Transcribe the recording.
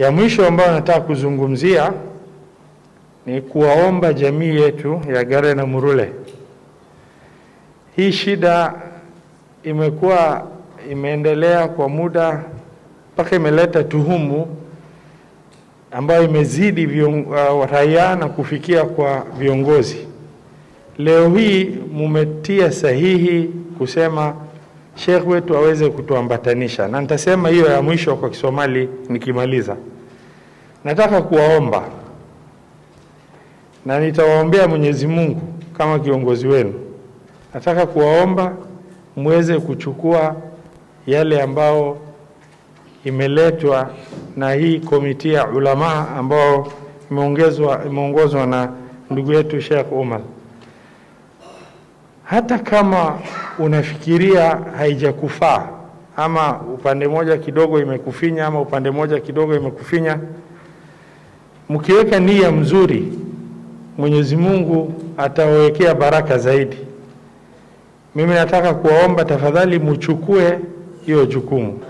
Ya mwisho ambayo nataka kuzungumzia ni kuwaomba jamii yetu ya Gare na Murule. Hii shida imekuwa imeendelea kwa muda mpaka imeleta tuhumu ambayo imezidi uh, raia na kufikia kwa viongozi. Leo hii mumetia sahihi kusema Sheikh wetu aweze kutuambatanisha, na nitasema hiyo ya mwisho kwa Kisomali nikimaliza. Nataka kuwaomba na nitawaombea Mwenyezi Mungu kama kiongozi wenu. Nataka kuwaomba muweze kuchukua yale ambao imeletwa na hii komiti ya ulamaa ambao imeongezwa imeongozwa na ndugu yetu Sheikh Umar. Hata kama unafikiria haijakufaa ama upande moja kidogo imekufinya ama upande moja kidogo imekufinya, mkiweka nia mzuri, Mwenyezi Mungu atawawekea baraka zaidi. Mimi nataka kuwaomba tafadhali, muchukue hiyo jukumu.